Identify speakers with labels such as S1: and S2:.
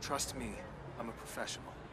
S1: Trust me, I'm a professional.